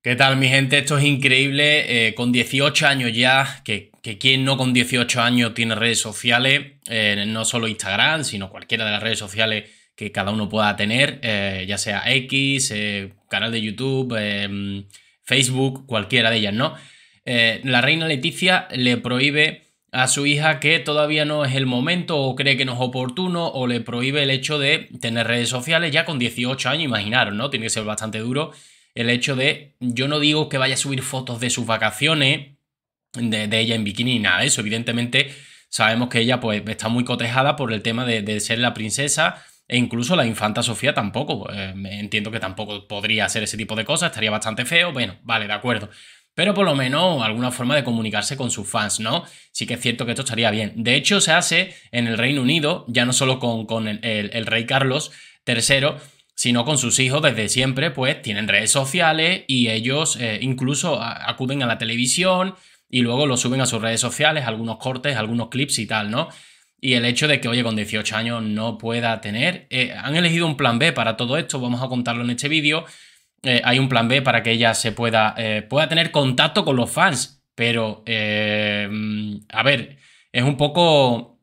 ¿Qué tal mi gente? Esto es increíble. Eh, con 18 años ya, que, que quien no con 18 años tiene redes sociales, eh, no solo Instagram, sino cualquiera de las redes sociales que cada uno pueda tener, eh, ya sea X, canal de YouTube, Facebook, cualquiera de ellas, ¿no? la reina Leticia le prohíbe a su hija que todavía no es el momento o cree que no es oportuno o le prohíbe el hecho de tener redes sociales ya con 18 años, imaginaros, ¿no? Tiene que ser bastante duro el hecho de, yo no digo que vaya a subir fotos de sus vacaciones, de, ella en bikini ni nada de eso, evidentemente sabemos que ella pues está muy cotejada por el tema de, ser la princesa e incluso la infanta Sofía tampoco, eh, entiendo que tampoco podría hacer ese tipo de cosas, estaría bastante feo, bueno, vale, de acuerdo. Pero por lo menos alguna forma de comunicarse con sus fans, ¿no? Sí que es cierto que esto estaría bien. De hecho, se hace en el Reino Unido, ya no solo con, con el rey Carlos III, sino con sus hijos desde siempre, pues tienen redes sociales y ellos eh, incluso acuden a la televisión y luego lo suben a sus redes sociales, algunos cortes, algunos clips y tal, ¿no? Y el hecho de que, oye, con 18 años no pueda tener, eh, han elegido un plan B para todo esto, vamos a contarlo en este vídeo. Eh, hay un plan B para que ella se pueda, pueda tener contacto con los fans, pero, a ver, es un poco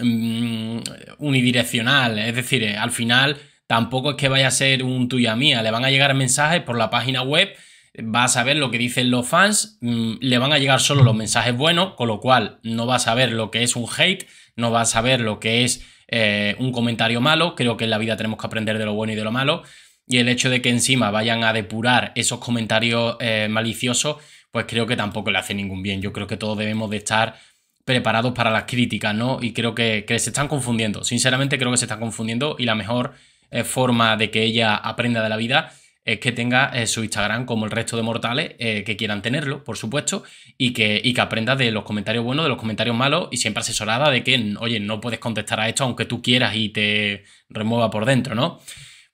mm, unidireccional, es decir, al final tampoco es que vaya a ser un tuya mía, le van a llegar mensajes por la página web, va a saber lo que dicen los fans, mm, le van a llegar solo los mensajes buenos, con lo cual no va a saber lo que es un hate, no va a saber lo que es eh, un comentario malo, creo que en la vida tenemos que aprender de lo bueno y de lo malo, y el hecho de que encima vayan a depurar esos comentarios eh, maliciosos, pues creo que tampoco le hace ningún bien, yo creo que todos debemos de estar preparados para las críticas, ¿no? Y creo que, que se están confundiendo, sinceramente creo que se están confundiendo y la mejor eh, forma de que ella aprenda de la vida es que tenga eh, su Instagram como el resto de mortales eh, que quieran tenerlo, por supuesto, y que, y que aprenda de los comentarios buenos, de los comentarios malos, y siempre asesorada de que, oye, no puedes contestar a esto aunque tú quieras y te remueva por dentro, ¿no?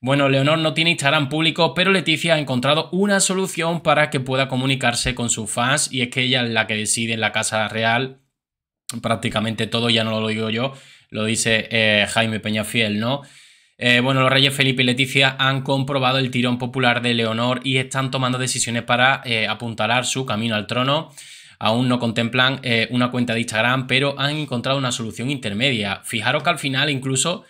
Bueno, Leonor no tiene Instagram público, pero Leticia ha encontrado una solución para que pueda comunicarse con sus fans, y es que ella es la que decide en la Casa Real prácticamente todo, ya no lo digo yo, lo dice Jaime Peñafiel, ¿no? Eh, bueno, los reyes Felipe y Leticia han comprobado el tirón popular de Leonor y están tomando decisiones para eh, apuntalar su camino al trono. Aún no contemplan eh, una cuenta de Instagram, pero han encontrado una solución intermedia. Fijaros que al final incluso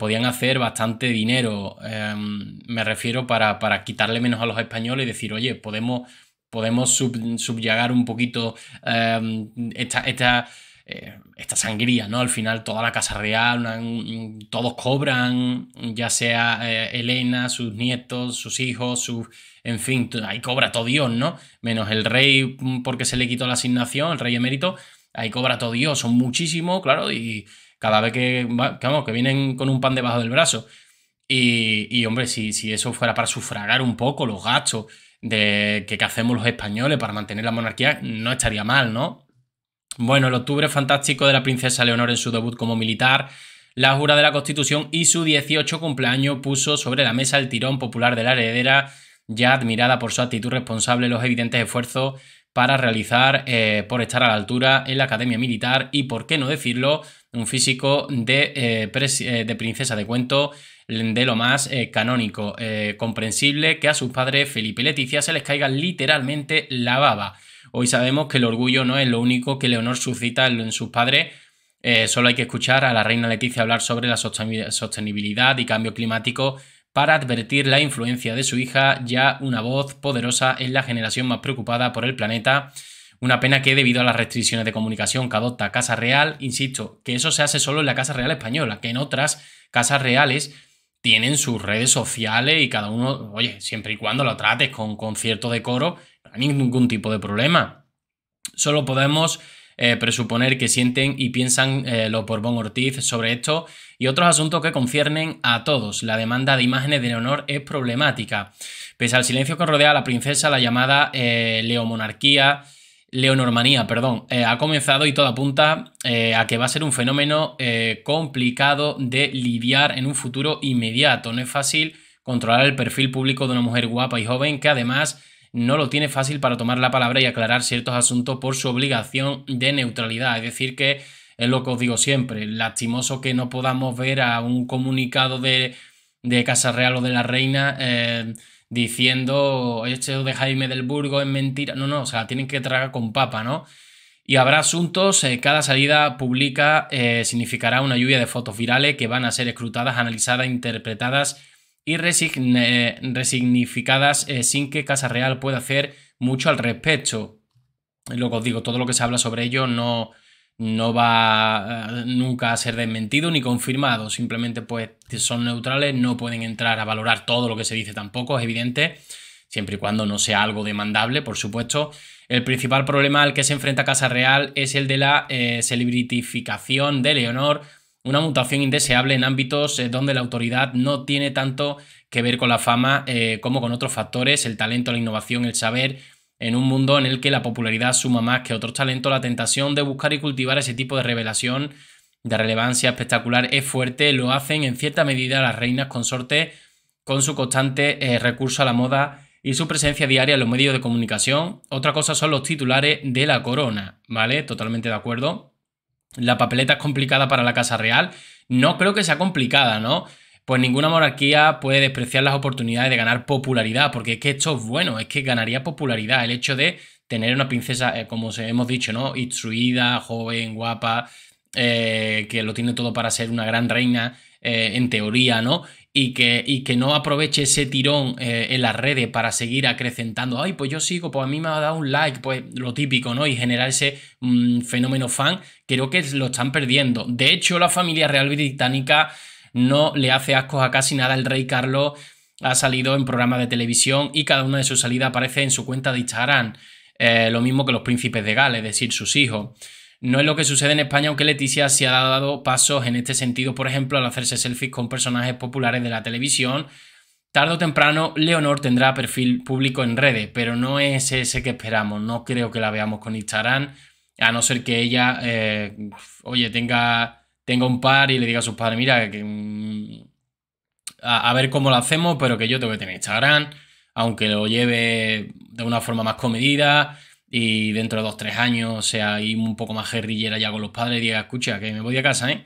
podían hacer bastante dinero. Em, me refiero para, para, quitarle menos a los españoles y decir, oye, podemos, podemos subyagar un poquito em, esta, esta eh, esta sangría, ¿no? Al final toda la casa real, todos cobran, ya sea eh, Elena, sus nietos, sus hijos. En fin, ahí cobra todo Dios, ¿no? Menos el rey mm, porque se le quitó la asignación, el rey emérito, ahí cobra todo Dios, son muchísimos, claro, y cada vez que, vamos, que vienen con un pan debajo del brazo. Y, hombre, si, si, eso fuera para sufragar un poco los gastos de que hacemos los españoles para mantener la monarquía, no estaría mal, ¿no? Bueno, el octubre fantástico de la princesa Leonor en su debut como militar, la jura de la Constitución y su 18 cumpleaños puso sobre la mesa el tirón popular de la heredera, ya admirada por su actitud responsable, los evidentes esfuerzos para realizar, eh, por estar a la altura en la Academia Militar y, por qué no decirlo, un físico de, eh, eh, princesa de cuento de lo más canónico, comprensible que a sus padres Felipe y Leticia se les caiga literalmente la baba. Hoy sabemos que el orgullo no es lo único que Leonor suscita en sus padres. Eh, solo hay que escuchar a la reina Leticia hablar sobre la sostenibilidad y cambio climático para advertir la influencia de su hija, ya una voz poderosa en la generación más preocupada por el planeta. Una pena que debido a las restricciones de comunicación que adopta Casa Real, insisto, que eso se hace solo en la Casa Real española, que en otras casas reales tienen sus redes sociales y cada uno, oye, siempre y cuando lo trates con, cierto decoro, ningún tipo de problema. Solo podemos eh, presuponer que sienten y piensan eh, los Borbón Ortiz sobre esto y otros asuntos que conciernen a todos. La demanda de imágenes de Leonor es problemática. Pese al silencio que rodea a la princesa, la llamada eh, leomonarquía, leonormanía, perdón, ha comenzado y todo apunta a que va a ser un fenómeno complicado de lidiar en un futuro inmediato. No es fácil controlar el perfil público de una mujer guapa y joven que además no lo tiene fácil para tomar la palabra y aclarar ciertos asuntos por su obligación de neutralidad. Es decir, que es lo que os digo siempre, lastimoso que no podamos ver a un comunicado de, Casa Real o de la Reina eh, diciendo esto de Jaime del Burgo es mentira. No, no, o sea, tienen que tragar con papa, ¿no? Y habrá asuntos, eh, cada salida pública eh, significará una lluvia de fotos virales que van a ser escrutadas, analizadas, interpretadas y resignificadas sin que Casa Real pueda hacer mucho al respecto. Lo que os digo, todo lo que se habla sobre ello no, no va nunca a ser desmentido ni confirmado, simplemente pues son neutrales, no pueden entrar a valorar todo lo que se dice tampoco, es evidente, siempre y cuando no sea algo demandable, por supuesto. El principal problema al que se enfrenta Casa Real es el de la eh, celebritificación de Leonor, una mutación indeseable en ámbitos eh, donde la autoridad no tiene tanto que ver con la fama eh, como con otros factores, el talento, la innovación, el saber, en un mundo en el que la popularidad suma más que otros talentos, la tentación de buscar y cultivar ese tipo de revelación de relevancia espectacular es fuerte, lo hacen en cierta medida las reinas consortes con su constante recurso a la moda y su presencia diaria en los medios de comunicación. Otra cosa son los titulares de la corona, ¿vale? Totalmente de acuerdo. La papeleta es complicada para la Casa Real. No creo que sea complicada, ¿no? Pues ninguna monarquía puede despreciar las oportunidades de ganar popularidad, porque es que esto es bueno, es que ganaría popularidad el hecho de tener una princesa, eh, como hemos dicho, ¿no? Instruida, joven, guapa, eh, que lo tiene todo para ser una gran reina, eh, en teoría, ¿no? Y que, y que no aproveche ese tirón eh, en las redes para seguir acrecentando, ay, pues yo sigo, pues a mí me ha dado un like, pues lo típico, ¿no? Y generar ese mm, fenómeno fan, creo que lo están perdiendo. De hecho, la familia real británica no le hace ascos a casi nada. El rey Carlos ha salido en programas de televisión y cada una de sus salidas aparece en su cuenta de Instagram. Eh, lo mismo que los príncipes de Gales, es decir, sus hijos. No es lo que sucede en España, aunque Leticia se ha dado pasos en este sentido, por ejemplo, al hacerse selfies con personajes populares de la televisión. Tarde o temprano, Leonor tendrá perfil público en redes, pero no es ese que esperamos. No creo que la veamos con Instagram, a no ser que ella, eh, oye, tenga, tenga un par y le diga a sus padres, mira, que, mm, a, a, ver cómo lo hacemos, pero que yo tengo que tener Instagram, aunque lo lleve de una forma más comedida y dentro de dos, tres años sea ahí un poco más guerrillera ya con los padres y diga, escucha, que me voy a casa, ¿eh?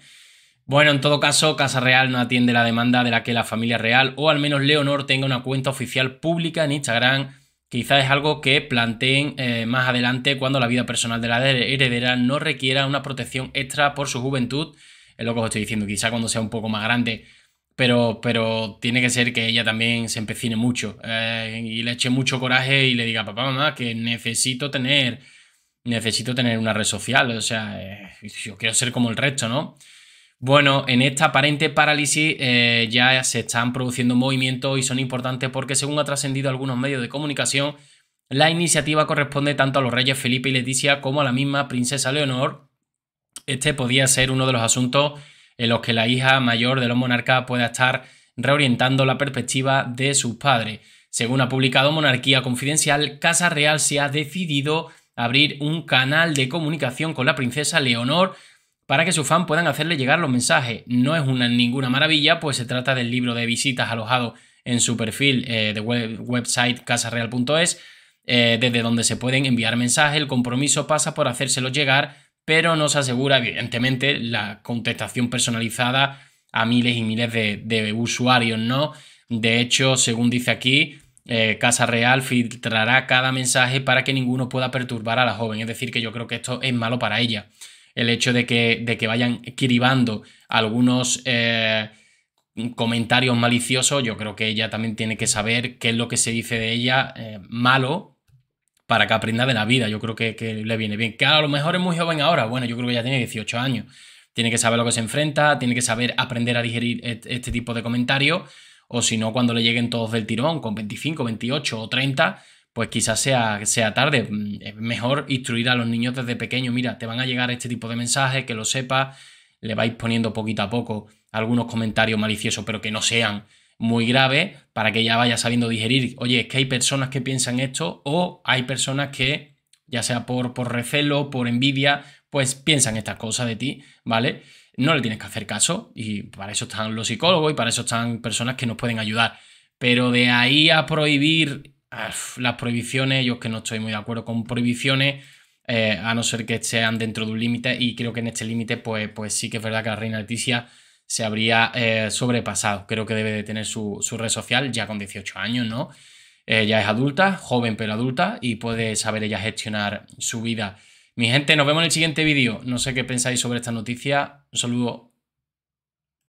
Bueno, en todo caso, Casa Real no atiende la demanda de la que la familia real o al menos Leonor tenga una cuenta oficial pública en Instagram. Quizás es algo que planteen eh, más adelante cuando la vida personal de la heredera no requiera una protección extra por su juventud. Es lo que os estoy diciendo, quizá cuando sea un poco más grande pero, pero tiene que ser que ella también se empecine mucho eh, y le eche mucho coraje y le diga, papá, mamá, que necesito tener, necesito tener una red social, o sea, eh, yo quiero ser como el resto, ¿no? Bueno, en esta aparente parálisis eh, ya se están produciendo movimientos y son importantes porque según ha trascendido algunos medios de comunicación, la iniciativa corresponde tanto a los reyes Felipe y Leticia como a la misma princesa Leonor. Este podía ser uno de los asuntos en los que la hija mayor de los monarcas pueda estar reorientando la perspectiva de sus padres. Según ha publicado Monarquía Confidencial, Casa Real se ha decidido abrir un canal de comunicación con la princesa Leonor para que sus fans puedan hacerle llegar los mensajes. No es una, ninguna maravilla, pues se trata del libro de visitas alojado en su perfil eh, de website casareal.es, eh, desde donde se pueden enviar mensajes. El compromiso pasa por hacérselo llegar pero no se asegura, evidentemente, la contestación personalizada a miles y miles de, usuarios, ¿no? De hecho, según dice aquí, eh, Casa Real filtrará cada mensaje para que ninguno pueda perturbar a la joven. Es decir, que yo creo que esto es malo para ella. El hecho de que, de que vayan cribando algunos eh, comentarios maliciosos, yo creo que ella también tiene que saber qué es lo que se dice de ella eh, malo para que aprenda de la vida. Yo creo que, le viene bien. Que a lo mejor es muy joven ahora. Bueno, yo creo que ya tiene 18 años. Tiene que saber lo que se enfrenta, tiene que saber aprender a digerir este tipo de comentarios. O si no, cuando le lleguen todos del tirón, con 25, 28 o 30, pues quizás sea, sea tarde. Mm, es mejor instruir a los niños desde pequeños. Mira, te van a llegar este tipo de mensajes, que lo sepas. Le vais poniendo poquito a poco algunos comentarios maliciosos, pero que no sean muy grave para que ya vaya sabiendo digerir, oye, es que hay personas que piensan esto o hay personas que, ya sea por, por recelo, por envidia, pues piensan estas cosas de ti, ¿vale? No le tienes que hacer caso y para eso están los psicólogos y para eso están personas que nos pueden ayudar. Pero de ahí a prohibir las prohibiciones, yo es que no estoy muy de acuerdo con prohibiciones, eh, a no ser que sean dentro de un límite y creo que en este límite pues, pues sí que es verdad que la reina Leticia se habría eh, sobrepasado. Creo que debe de tener su, red social ya con 18 años, ¿no? Ella es adulta, joven pero adulta, y puede saber ella gestionar su vida. Mi gente, nos vemos en el siguiente vídeo. No sé qué pensáis sobre esta noticia. Un saludo.